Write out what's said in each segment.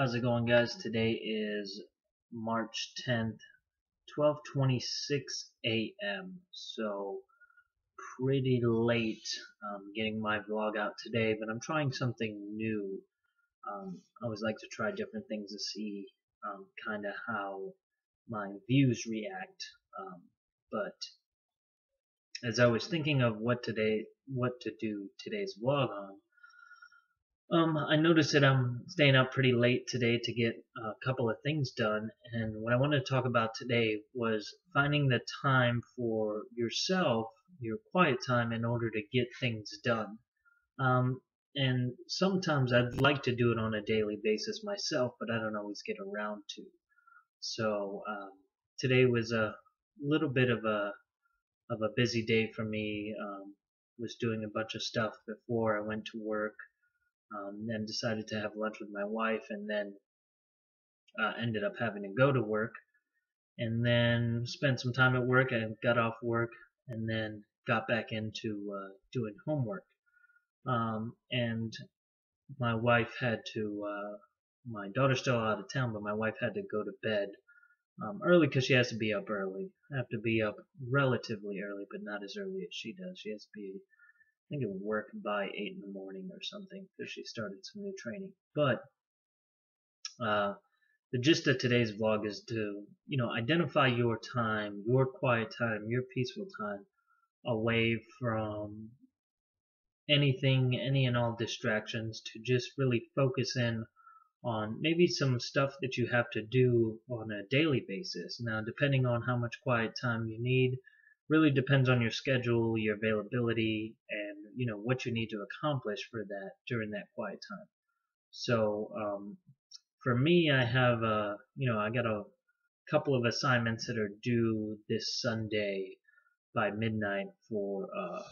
How's it going guys? Today is March 10th, 12:26 a.m. So pretty late um, getting my vlog out today, but I'm trying something new. Um, I always like to try different things to see um, kind of how my views react. Um, but as I was thinking of what today, what to do today's vlog on, um, I noticed that I'm staying up pretty late today to get a couple of things done, and what I wanted to talk about today was finding the time for yourself, your quiet time, in order to get things done. Um, and sometimes I'd like to do it on a daily basis myself, but I don't always get around to. So um, today was a little bit of a of a busy day for me. Um, was doing a bunch of stuff before I went to work um, then decided to have lunch with my wife, and then uh, ended up having to go to work, and then spent some time at work. and got off work, and then got back into uh, doing homework. Um, and my wife had to. Uh, my daughter's still out of town, but my wife had to go to bed um, early because she has to be up early. I have to be up relatively early, but not as early as she does. She has to be think it would work by 8 in the morning or something because she started some new training. But uh, the gist of today's vlog is to, you know, identify your time, your quiet time, your peaceful time away from anything, any and all distractions to just really focus in on maybe some stuff that you have to do on a daily basis. Now, depending on how much quiet time you need, really depends on your schedule, your availability, and you know what you need to accomplish for that during that quiet time. So um, for me, I have a you know I got a couple of assignments that are due this Sunday by midnight for uh,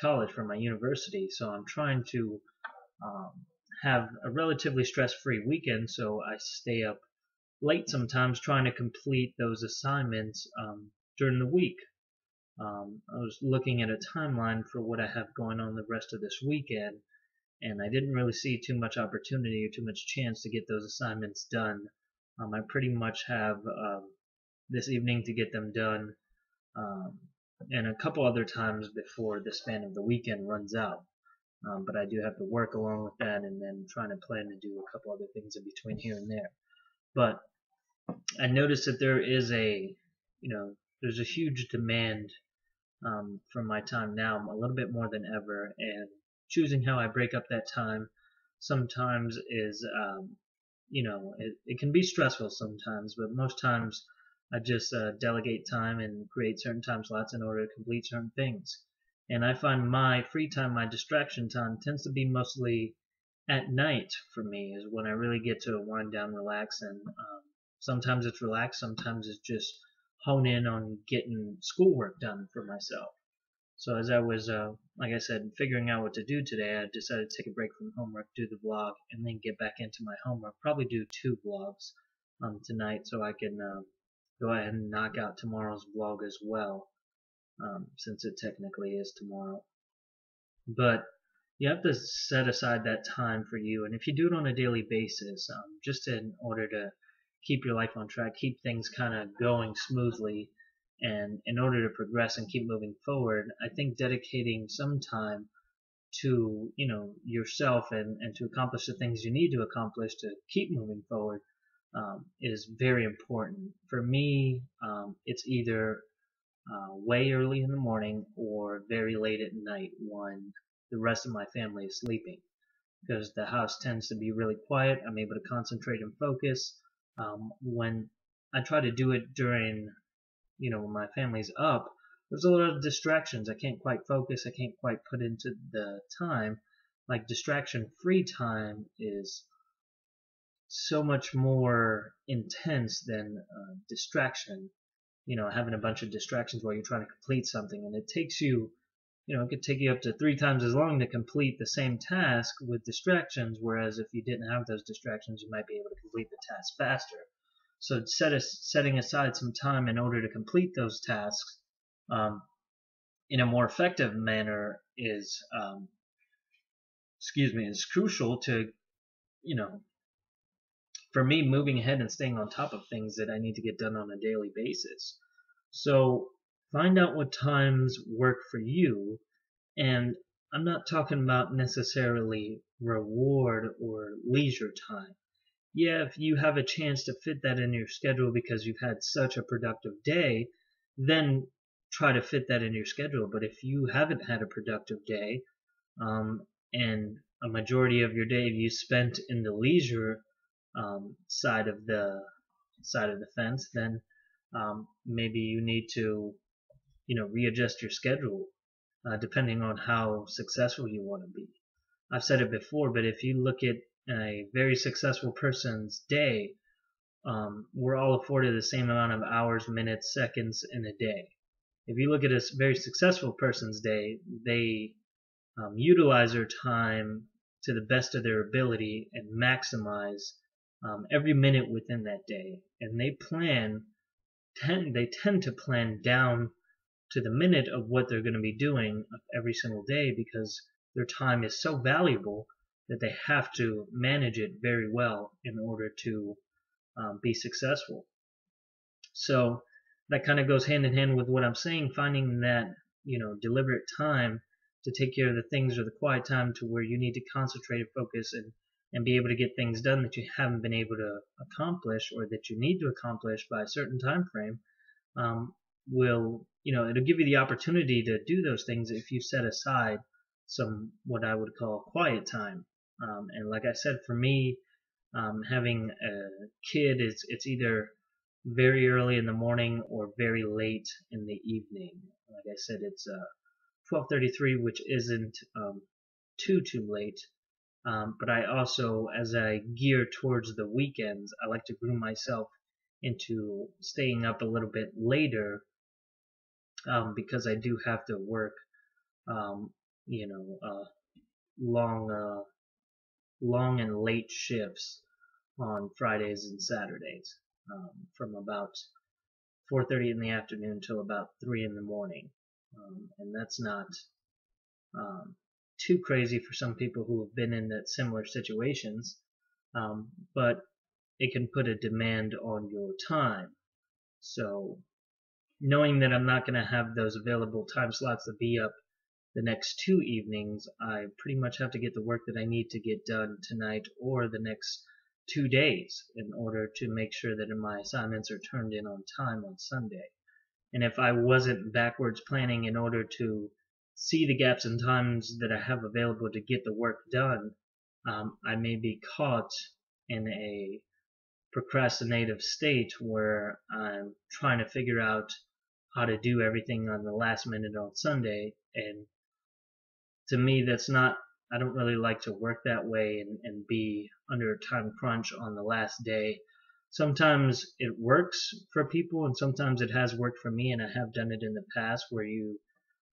college for my university. So I'm trying to um, have a relatively stress-free weekend, so I stay up late sometimes trying to complete those assignments um, during the week. Um, I was looking at a timeline for what I have going on the rest of this weekend, and I didn't really see too much opportunity or too much chance to get those assignments done. Um, I pretty much have um, this evening to get them done, um, and a couple other times before the span of the weekend runs out. Um, but I do have to work along with that, and then trying to plan to do a couple other things in between here and there. But I noticed that there is a, you know, there's a huge demand um, from my time now a little bit more than ever and choosing how I break up that time sometimes is um, you know it, it can be stressful sometimes but most times I just uh, delegate time and create certain time slots in order to complete certain things. And I find my free time my distraction time tends to be mostly at night for me is when I really get to wind down relax and um, sometimes it's relaxed sometimes it's just hone in on getting schoolwork done for myself. So as I was, uh, like I said, figuring out what to do today, I decided to take a break from homework, do the vlog, and then get back into my homework. Probably do two vlogs um, tonight so I can uh, go ahead and knock out tomorrow's vlog as well, um, since it technically is tomorrow. But you have to set aside that time for you, and if you do it on a daily basis, um, just in order to keep your life on track, keep things kind of going smoothly. And in order to progress and keep moving forward, I think dedicating some time to you know yourself and, and to accomplish the things you need to accomplish to keep moving forward um, is very important. For me, um, it's either uh, way early in the morning or very late at night when the rest of my family is sleeping because the house tends to be really quiet. I'm able to concentrate and focus um, when I try to do it during, you know, when my family's up, there's a lot of distractions. I can't quite focus. I can't quite put into the time. Like distraction free time is so much more intense than uh, distraction. You know, having a bunch of distractions while you're trying to complete something, and it takes you, you know, it could take you up to three times as long to complete the same task with distractions. Whereas if you didn't have those distractions, you might be able to complete the task faster. So set a, setting aside some time in order to complete those tasks um, in a more effective manner is, um, excuse me, is crucial to, you know, for me moving ahead and staying on top of things that I need to get done on a daily basis. So find out what times work for you and I'm not talking about necessarily reward or leisure time. Yeah, if you have a chance to fit that in your schedule because you've had such a productive day, then try to fit that in your schedule. But if you haven't had a productive day, um, and a majority of your day you spent in the leisure um, side of the side of the fence, then um, maybe you need to, you know, readjust your schedule uh, depending on how successful you want to be. I've said it before, but if you look at a very successful person's day, um, we're all afforded the same amount of hours, minutes, seconds in a day. If you look at a very successful person's day, they um, utilize their time to the best of their ability and maximize um, every minute within that day. And they plan, tend, they tend to plan down to the minute of what they're going to be doing every single day because their time is so valuable that they have to manage it very well in order to um, be successful. So that kind of goes hand in hand with what I'm saying, finding that, you know, deliberate time to take care of the things or the quiet time to where you need to concentrate and focus and, and be able to get things done that you haven't been able to accomplish or that you need to accomplish by a certain time frame um, will you know it'll give you the opportunity to do those things if you set aside some what I would call quiet time. Um, and like I said, for me, um, having a kid is it's either very early in the morning or very late in the evening. Like I said, it's uh, 12:33, which isn't um, too too late. Um, but I also, as I gear towards the weekends, I like to groom myself into staying up a little bit later um, because I do have to work, um, you know, uh, long, uh, long and late shifts on Fridays and Saturdays um, from about 4:30 in the afternoon till about 3 in the morning, um, and that's not um, too crazy for some people who have been in that similar situations, um, but it can put a demand on your time. So knowing that I'm not going to have those available time slots to be up the next two evenings, I pretty much have to get the work that I need to get done tonight or the next two days in order to make sure that my assignments are turned in on time on Sunday. And if I wasn't backwards planning in order to see the gaps in times that I have available to get the work done, um, I may be caught in a procrastinative state where I'm trying to figure out how to do everything on the last minute on Sunday. And to me, that's not, I don't really like to work that way and, and be under a time crunch on the last day. Sometimes it works for people and sometimes it has worked for me and I have done it in the past where you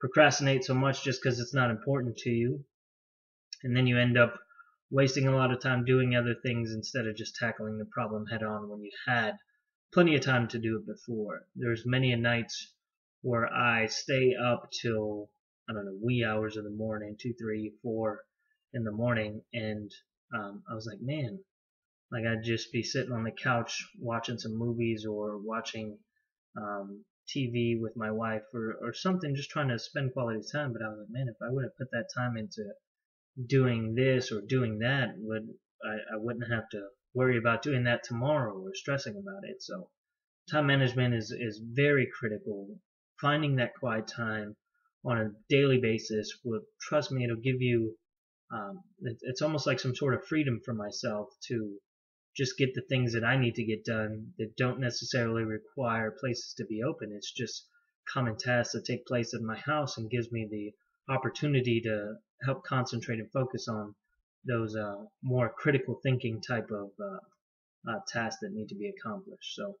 procrastinate so much just because it's not important to you. And then you end up wasting a lot of time doing other things instead of just tackling the problem head on when you had plenty of time to do it before. There's many a nights where I stay up till I don't know wee hours of the morning, two, three, four in the morning, and um, I was like, man, like I'd just be sitting on the couch watching some movies or watching um, TV with my wife or, or something, just trying to spend quality time. But I was like, man, if I would have put that time into doing this or doing that, would I, I wouldn't have to worry about doing that tomorrow or stressing about it. So time management is, is very critical. Finding that quiet time on a daily basis will, trust me, it'll give you, um, it, it's almost like some sort of freedom for myself to just get the things that I need to get done that don't necessarily require places to be open. It's just common tasks that take place in my house and gives me the opportunity to help concentrate and focus on those uh, more critical thinking type of uh, uh, tasks that need to be accomplished. So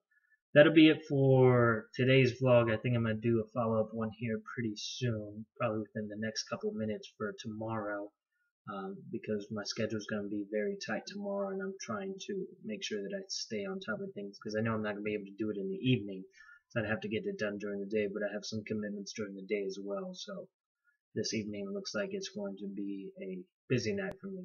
that'll be it for today's vlog. I think I'm going to do a follow-up one here pretty soon, probably within the next couple minutes for tomorrow. Um, because my schedule is going to be very tight tomorrow and I'm trying to make sure that I stay on top of things because I know I'm not going to be able to do it in the evening so I'd have to get it done during the day but I have some commitments during the day as well so this evening looks like it's going to be a busy night for me.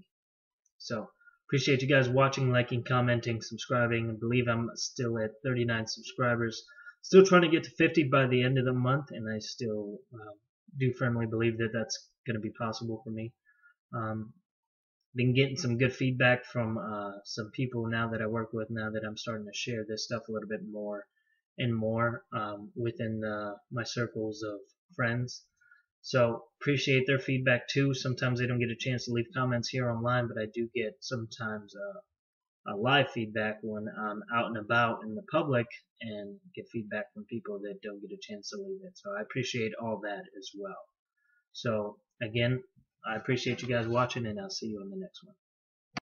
So appreciate you guys watching, liking, commenting, subscribing. I believe I'm still at 39 subscribers. Still trying to get to 50 by the end of the month, and I still uh, do firmly believe that that's going to be possible for me. Um, been getting some good feedback from uh, some people now that I work with. Now that I'm starting to share this stuff a little bit more and more um, within the, my circles of friends. So appreciate their feedback too. Sometimes they don't get a chance to leave comments here online, but I do get sometimes uh, a live feedback when I'm out and about in the public and get feedback from people that don't get a chance to leave it. So I appreciate all that as well. So again, I appreciate you guys watching, and I'll see you on the next one.